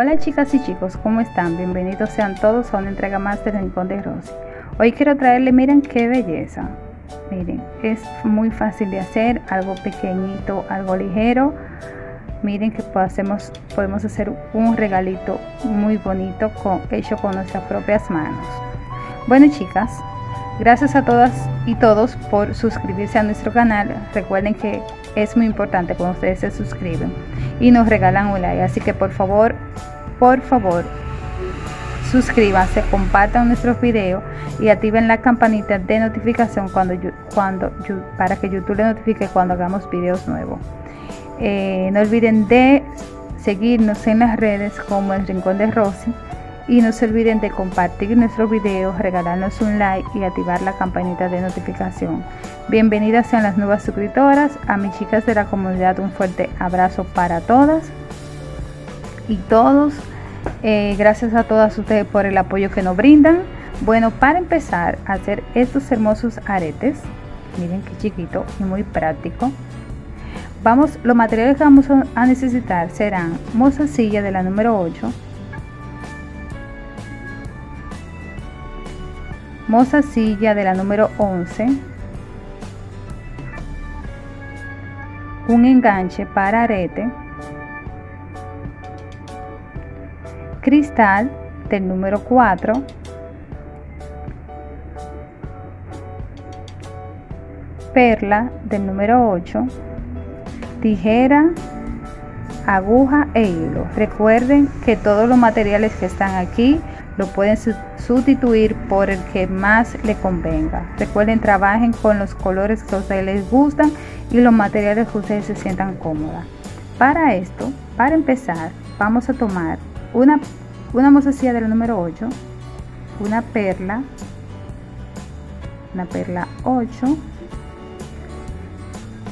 Hola chicas y chicos, ¿cómo están? Bienvenidos sean todos a una entrega más del Rincón de Rosy. Hoy quiero traerle, miren qué belleza. Miren, es muy fácil de hacer, algo pequeñito, algo ligero. Miren que podemos, hacer un regalito muy bonito con, hecho con nuestras propias manos. Bueno chicas, gracias a todas y todos por suscribirse a nuestro canal. Recuerden que es muy importante cuando ustedes se suscriben y nos regalan un like. Así que por favor, por favor, suscríbanse, compartan nuestros videos y activen la campanita de notificación cuando, cuando para que YouTube le notifique cuando hagamos videos nuevos. Eh, no olviden de seguirnos en las redes como el Rincón de Rosy y no se olviden de compartir nuestros videos, regalarnos un like y activar la campanita de notificación. Bienvenidas sean las nuevas suscriptoras, a mis chicas de la comunidad un fuerte abrazo para todas y todos. Eh, gracias a todas ustedes por el apoyo que nos brindan. Bueno, para empezar a hacer estos hermosos aretes, miren qué chiquito y muy práctico. Vamos, los materiales que vamos a necesitar serán mozasilla de la número 8, mozasilla de la número 11, un enganche para arete, cristal del número 4, perla del número 8, tijera, aguja e hilo. Recuerden que todos los materiales que están aquí lo pueden sustituir por el que más le convenga. Recuerden, trabajen con los colores que a ustedes les gustan y los materiales que ustedes se sientan cómodas. Para esto, para empezar, vamos a tomar una, una mozasilla del número 8, una perla, una perla 8,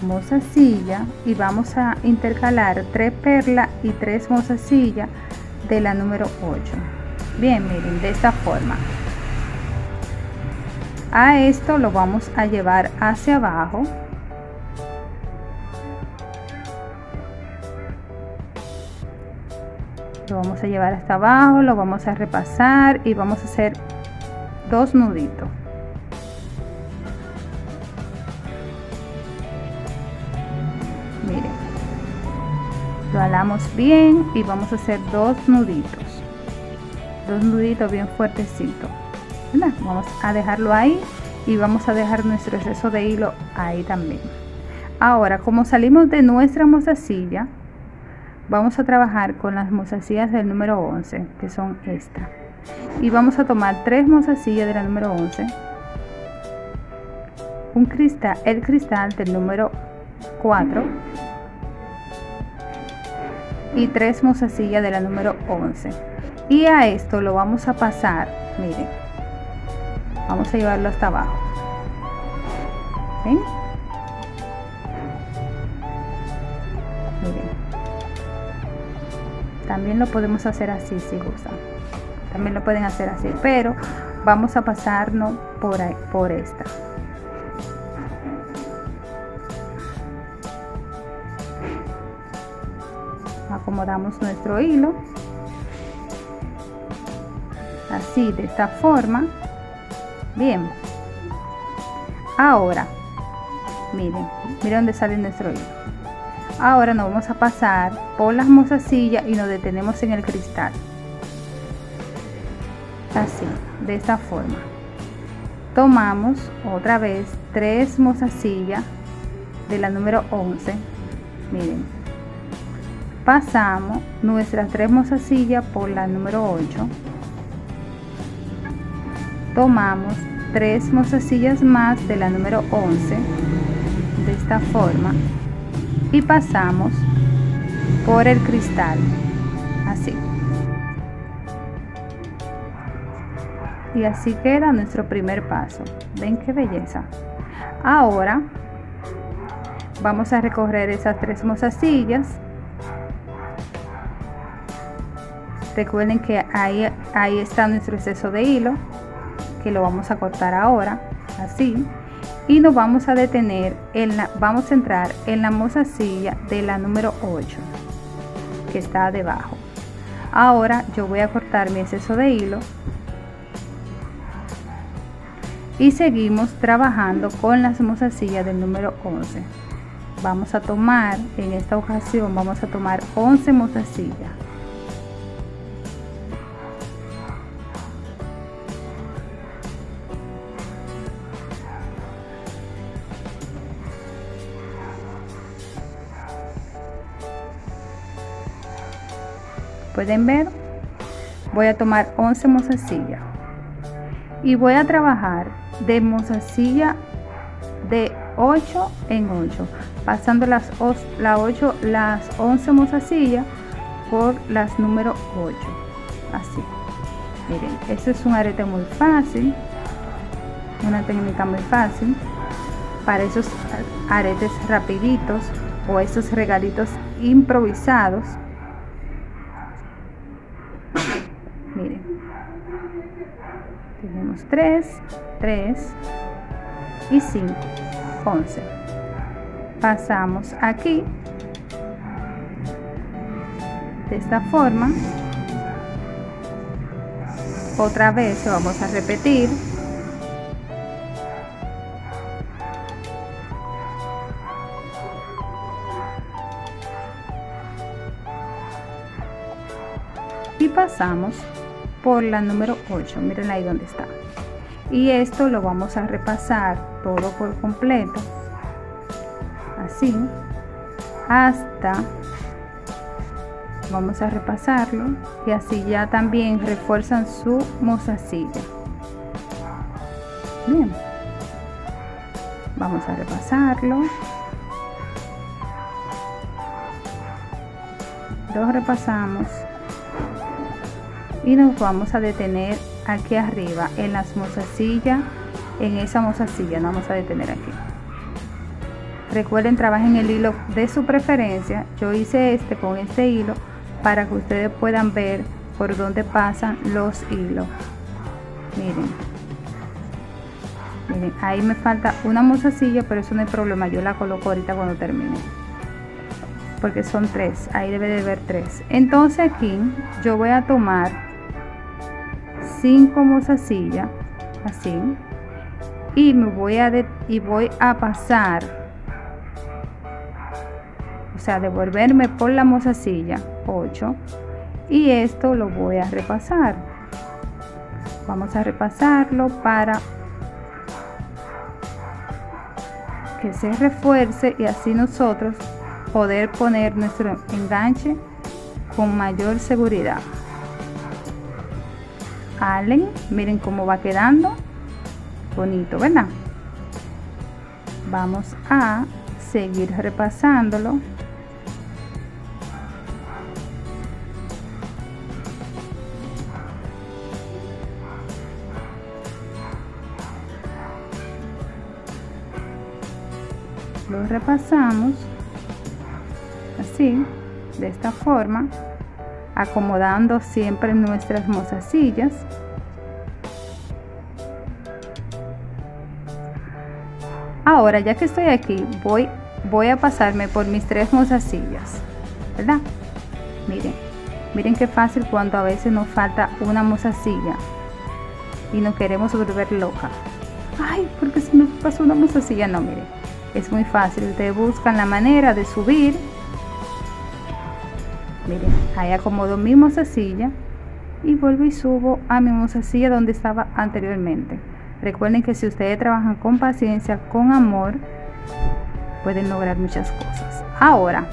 mozasilla y vamos a intercalar tres perlas y tres mozasillas de la número 8 bien miren de esta forma. A esto lo vamos a llevar hacia abajo lo vamos a llevar hasta abajo lo vamos a repasar y vamos a hacer dos nuditos. Miren lo alamos bien y vamos a hacer dos nuditos. Dos nuditos bien fuertecitos vamos a dejarlo ahí y vamos a dejar nuestro exceso de hilo ahí también. Ahora como salimos de nuestra mozasilla vamos a trabajar con las mozasillas del número 11 que son estas y vamos a tomar tres mozasillas de la número 11 un cristal el cristal del número 4 y tres mozasillas de la número 11 y a esto lo vamos a pasar miren. Vamos a llevarlo hasta abajo. Miren también lo podemos hacer así si gustan también lo pueden hacer así pero vamos a pasarnos por, ahí, por esta. Acomodamos nuestro hilo. Así de esta forma. Bien. Ahora miren miren dónde sale nuestro hilo ahora nos vamos a pasar por las mozasillas y nos detenemos en el cristal. Así de esta forma. Tomamos otra vez tres mozasillas de la número 11 miren. Pasamos nuestras tres mozasillas por la número 8 tomamos tres mozasillas más de la número 11 de esta forma y pasamos por el cristal así. Y así queda nuestro primer paso. Ven qué belleza. Ahora vamos a recorrer esas tres mozasillas recuerden que ahí, ahí está nuestro exceso de hilo que lo vamos a cortar ahora así y nos vamos a detener en la vamos a entrar en la mozasilla de la número 8 que está debajo. Ahora yo voy a cortar mi exceso de hilo. Y seguimos trabajando con las mozasillas del número 11 vamos a tomar en esta ocasión vamos a tomar 11 mozasillas pueden ver voy a tomar 11 mozasillas y voy a trabajar de mozasilla de 8 en 8 pasando las, la 8, las 11 mozasillas por las número 8 así. Miren este es un arete muy fácil una técnica muy fácil para esos aretes rapiditos o esos regalitos improvisados miren. Tenemos 3 3 y 5 11 pasamos aquí. De esta forma otra vez vamos a repetir. Y pasamos por la número 8 miren ahí donde está. Y esto lo vamos a repasar todo por completo así hasta vamos a repasarlo y así ya también refuerzan su mozasilla. Bien. Vamos a repasarlo. Lo repasamos y nos vamos a detener aquí arriba en las mozasillas en esa mozasilla nos vamos a detener aquí. Recuerden trabajen el hilo de su preferencia. Yo hice este con este hilo para que ustedes puedan ver por dónde pasan los hilos. Miren. Miren ahí me falta una mozasilla pero eso no hay problema. Yo la coloco ahorita cuando termine. Porque son tres. Ahí debe de ver tres. Entonces aquí yo voy a tomar 5 mozasillas así. Y me voy a y voy a pasar o sea devolverme por la mozasilla 8 y esto lo voy a repasar. Vamos a repasarlo para que se refuerce y así nosotros poder poner nuestro enganche con mayor seguridad Allen. Miren cómo va quedando. Bonito, ¿verdad? Vamos a seguir repasándolo. Lo repasamos así, de esta forma acomodando siempre nuestras mozasillas. Ahora, ya que estoy aquí, voy, voy a pasarme por mis tres mozasillas, ¿verdad? Miren, miren qué fácil cuando a veces nos falta una mozasilla y nos queremos volver loca. Ay, porque se me pasó una mozasilla. No, miren, es muy fácil. Ustedes buscan la manera de subir miren ahí acomodo mi mozasilla y vuelvo y subo a mi mozasilla donde estaba anteriormente. Recuerden que si ustedes trabajan con paciencia con amor pueden lograr muchas cosas. Ahora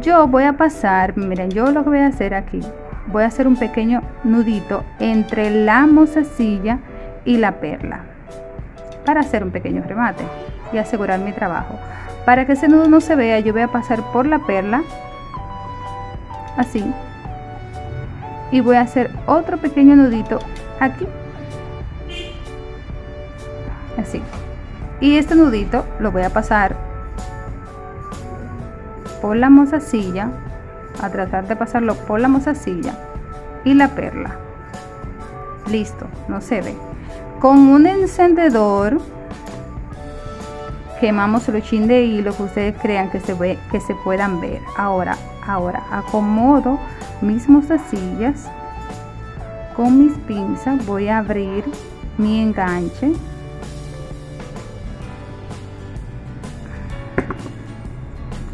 yo voy a pasar miren yo lo que voy a hacer aquí voy a hacer un pequeño nudito entre la mozasilla y la perla para hacer un pequeño remate y asegurar mi trabajo. Para que ese nudo no se vea yo voy a pasar por la perla así. Y voy a hacer otro pequeño nudito aquí. Así. Y este nudito lo voy a pasar por la mozasilla a tratar de pasarlo por la mozasilla y la perla. Listo no se ve. Con un encendedor quemamos el chin de hilo que ustedes crean que se ve que se puedan ver. Ahora ahora acomodo mis mostacillas. Con mis pinzas voy a abrir mi enganche.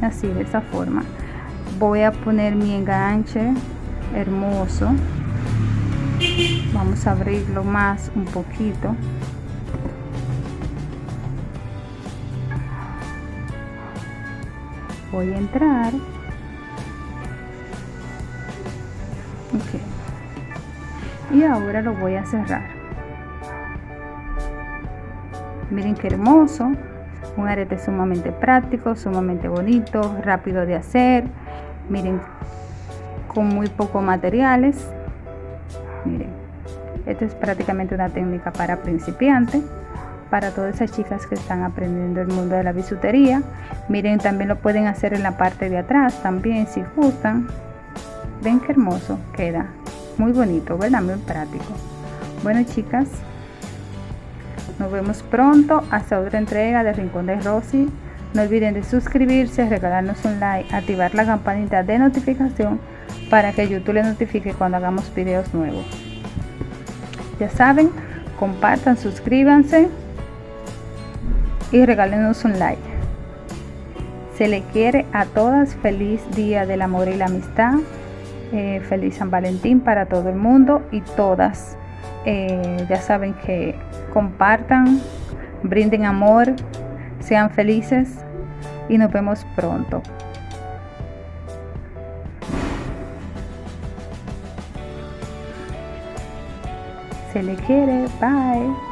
Así de esa forma. Voy a poner mi enganche hermoso. Vamos a abrirlo más un poquito. Voy a entrar y ahora lo voy a cerrar. Miren qué hermoso un arete sumamente práctico sumamente bonito rápido de hacer miren con muy pocos materiales. Miren esto es prácticamente una técnica para principiantes para todas esas chicas que están aprendiendo el mundo de la bisutería. Miren también lo pueden hacer en la parte de atrás también si gustan. Ven qué hermoso queda muy bonito verdad muy práctico bueno chicas nos vemos pronto hasta otra entrega de Rincón de Rosy no olviden de suscribirse, regalarnos un like, activar la campanita de notificación para que YouTube les notifique cuando hagamos videos nuevos. Ya saben, compartan, suscríbanse y regálenos un like. Se le quiere a todas feliz día del amor y la amistad. Eh, feliz San Valentín para todo el mundo y todas. Eh, ya saben que compartan, brinden amor, sean felices y nos vemos pronto. Se le quiere, bye.